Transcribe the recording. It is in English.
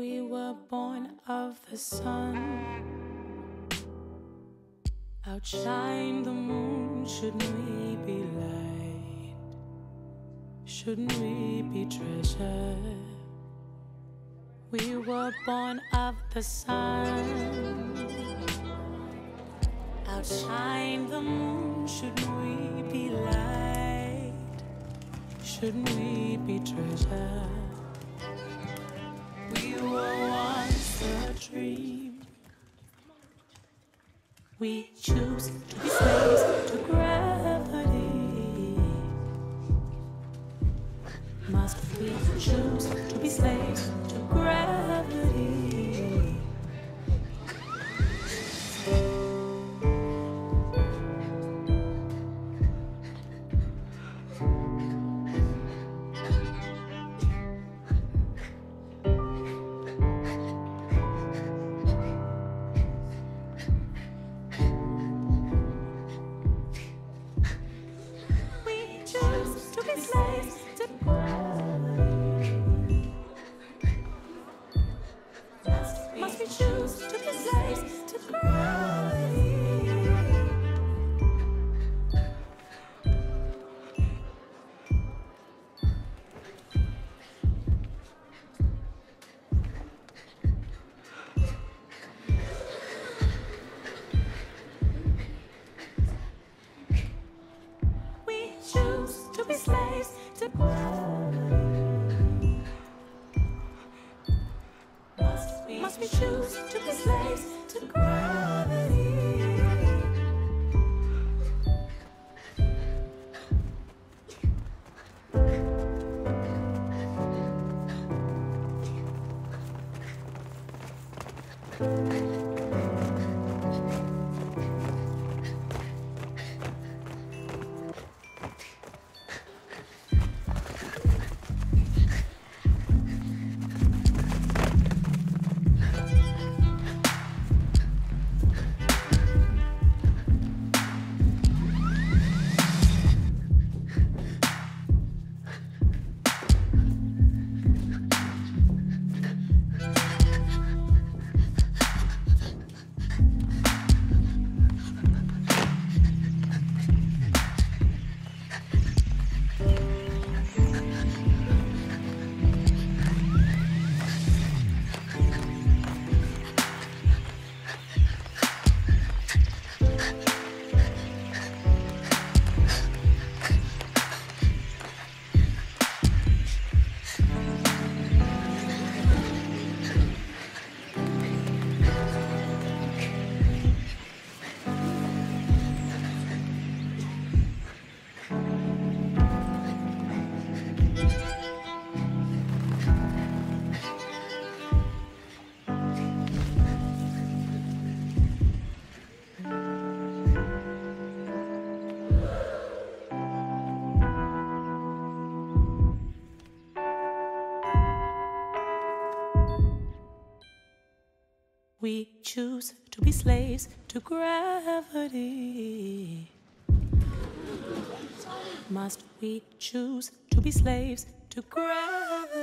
We were born of the sun. Outshine the moon, shouldn't we be light? Shouldn't we be treasure? We were born of the sun. Outshine the moon, shouldn't we be light? Shouldn't we be treasure? We choose to be slaves to gravity. Must we choose to be slaves to gravity? We choose to be slaves to gravity. Must we choose to be slaves to gravity?